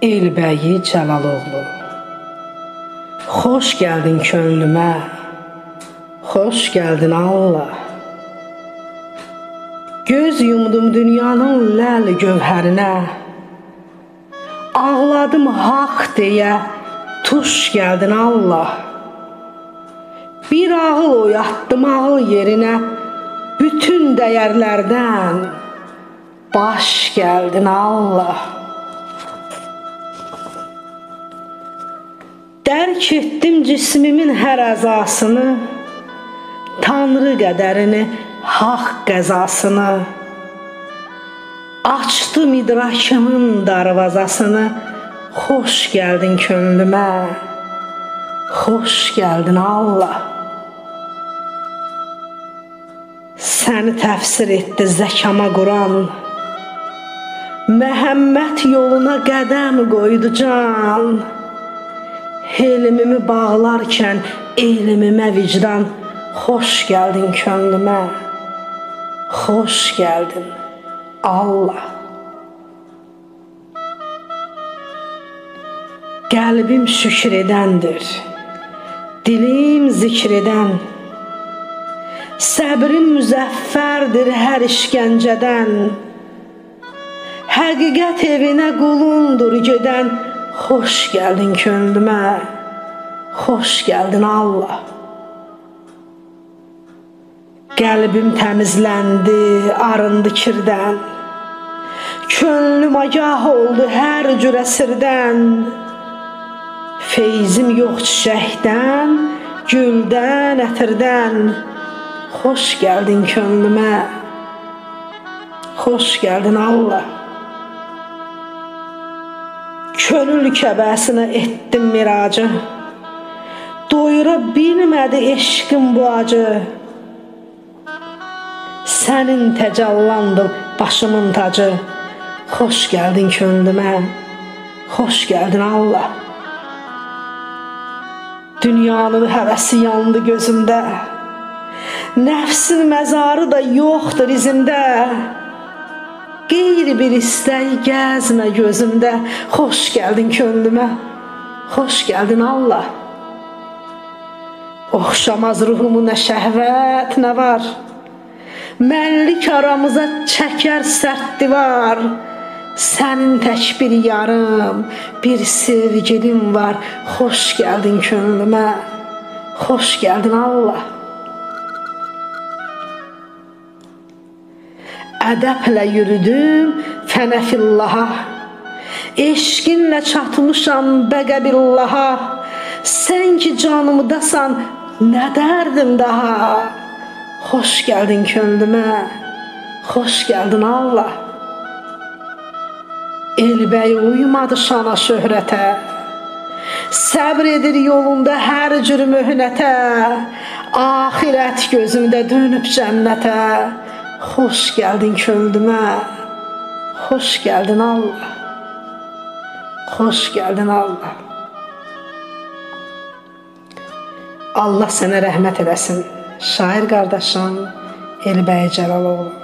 Elbəyi Cəlaloğlu Xoş gəldin könlümə. Xoş gəldin Allah. Göz yumdum dünyanın ləl gövhərinə. Ağladım haqq deyə tuş gəldin Allah. Bir ağıl oyatdım ağıl yerinə Bütün dəyərlərdən. Baş gəldin Allah Dərk etdim cismimin hər əzasını, Tanrı qədərini, haqq qəzasını. Açdım idrakımın darvazasını, Xoş gəldin könlümə, xoş gəldin Allah. Səni təfsir etdi zəkama Quran, Məhəmməd yoluna qədəm qoydu can. Helmimi bağlarkən elmimə vicdan. Xoş gəldin könlümə. Xoş gəldin Allah. Qəlbim şükür edəndir. Dilim zikr edən. Səbrim müzəffərdir hər işgəncədən. Həqiqət evinə qulundur gedən Xoş gəldin könlümə, xoş gəldin Allah. Qəlbim təmizləndi, arındı kirdən. Könlüm agah oldu hər cür əsirdən. Feyzim yox çiçəkdən, güldən, ətirdən. Xoş gəldin könlümə. Xoş gəldin Allah. Könül kəbəsinə etdim miracı. Doyura bilmədi eşqim bu acı. Sənin təcallandım başımın tacı. Xoş gəldin könlümə. Xoş gəldin Allah. Dünyanın həvəsi yandı gözümdə. Nəfsin məzarı da yoxdur izimdə Qeyri bir istək gəzmə gözümdə. Xoş gəldin könlümə. Xoş gəldin Allah. Oxşamaz ruhumu nə şəhvət nə var. Mənlik aramıza çəkər sərt divar. Sənin tək bir yarım, bir sevgilim var. Xoş gəldin könlümə. Xoş gəldin Allah ədəblə yürüdüm fənəfillaha Eşqinlə çatmışam bəqəbillaha Sən ki canımdasan nə dərdim daha? Xoş gəldin könlümə Xoş gəldin Allah. Elbəy uymadı şana şöhrətə. Səbr edir yolunda hər cür möhnətə. Axirət gözümdə dönüb cənnətə Xoş gəldin könlümə, xoş gəldin Allah, xoş gəldin Allah. Allah sənə rəhmət eləsin, şair qardaşım Elbəy Cəlaloğlu.